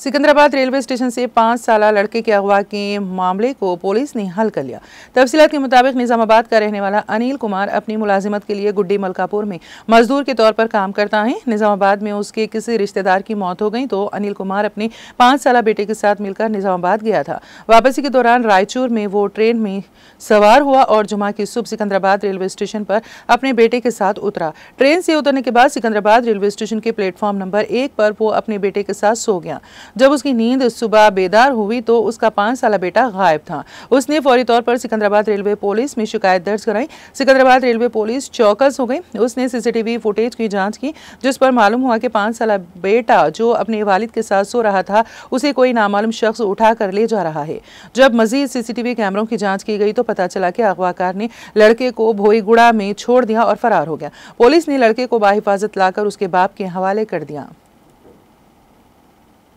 Secunderabad railway station से पाँच साल लड़के के अगवा के मामले को पुलिस ने हल कर लिया। तफसीत के मुताबिक निजामाबाद का रहने वाला अनिल कुमार अपनी मुलाजिमत के लिए गुड्डी मलकापुर में मजदूर के तौर पर काम करता है। निजामाबाद में उसके किसी रिश्तेदार की मौत हो गई तो अनिल कुमार अपने पाँच साल बेटे के साथ मिलकर निजामाबाद गया था। वापसी के दौरान रायचूर में वो ट्रेन में सवार हुआ और जुमा की सुबह सिकंदराबाद रेलवे स्टेशन पर अपने बेटे के साथ उतरा। ट्रेन से उतरने के बाद सिकंदराबाद रेलवे स्टेशन के प्लेटफॉर्म नंबर एक पर वो अपने बेटे के साथ सो गया। जब उसकी नींद सुबह बेदार हुई तो उसका पाँच साल बेटा गायब था। उसने फौरी तौर पर सिकंदराबाद रेलवे पुलिस में शिकायत दर्ज कराई। सिकंदराबाद रेलवे पुलिस चौकस हो गई। उसने सीसीटीवी फुटेज की जाँच की, जिस पर मालूम हुआ कि पाँच साल बेटा जो अपने वालिद के साथ सो रहा था, उसे कोई नामालूम शख्स उठा कर ले जा रहा है। जब मजीद सीसीटीवी कैमरों की जाँच की गई तो पता चला कि अगवाकार ने लड़के को भोईगुड़ा में छोड़ दिया और फरार हो गया। पुलिस ने लड़के को बाहिफाजत लाकर उसके बाप के हवाले कर दिया।